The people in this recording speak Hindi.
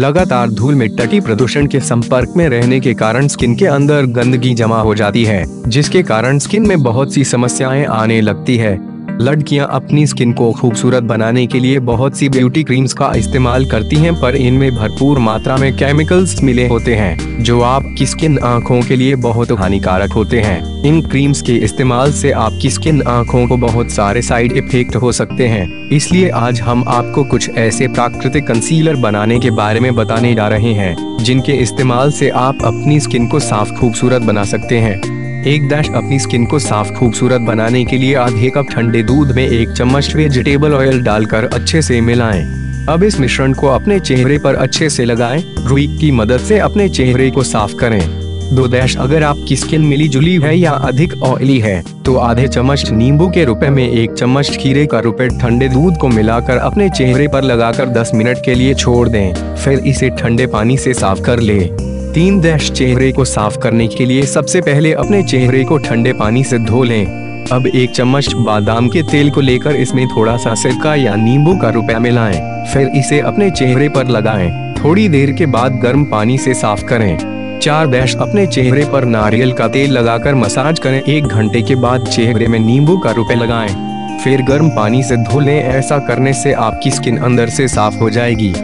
लगातार धूल मिट्टी प्रदूषण के संपर्क में रहने के कारण स्किन के अंदर गंदगी जमा हो जाती है, जिसके कारण स्किन में बहुत सी समस्याएँ आने लगती है। लड़कियाँ अपनी स्किन को खूबसूरत बनाने के लिए बहुत सी ब्यूटी क्रीम्स का इस्तेमाल करती हैं, पर इनमें भरपूर मात्रा में केमिकल्स मिले होते हैं, जो आपकी स्किन आँखों के लिए बहुत हानिकारक होते हैं। इन क्रीम्स के इस्तेमाल से आपकी स्किन आँखों को बहुत सारे साइड इफ़ेक्ट हो सकते हैं। इसलिए आज हम आपको कुछ ऐसे प्राकृतिक कंसीलर बनाने के बारे में बताने जा रहे हैं, जिनके इस्तेमाल से आप अपनी स्किन को साफ़ खूबसूरत बना सकते हैं। एक डैश अपनी स्किन को साफ़, खूबसूरत बनाने के लिए आधे कप ठंडे दूध में एक चम्मच वेजिटेबल ऑयल डालकर अच्छे से मिलाएँ। अब इस मिश्रण को अपने चेहरे पर अच्छे से लगाएँ। रुई की मदद से अपने चेहरे को साफ़ करें दो डैश अगर आपकी स्किन मिली जुली है या अधिक ऑयली है तो आधे चम्मच नींबू के रुपए में एक चम्मच खीरे का रुपए ठंडे दूध को मिलाकर अपने चेहरे पर लगाकर 10 मिनट के लिए छोड़ दें फिर इसे ठंडे पानी से साफ़ कर लें। तीन डैश चेहरे को साफ़ करने के लिए सबसे पहले अपने चेहरे को ठंडे पानी से धो लें। अब एक चम्मच बादाम के तेल को लेकर इसमें थोड़ा सा सिरका या नींबू का रुपया मिलाएँ। फिर इसे अपने चेहरे पर लगाएँ। थोड़ी देर के बाद गर्म पानी से साफ़ करें। चार डैश अपने चेहरे पर नारियल का तेल लगाकर मसाज करें। एक घंटे के बाद चेहरे में नींबू का रुपए लगाएँ। फिर गर्म पानी से धो लें। ऐसा करने से आपकी स्किन अंदर से साफ़ हो जाएगी।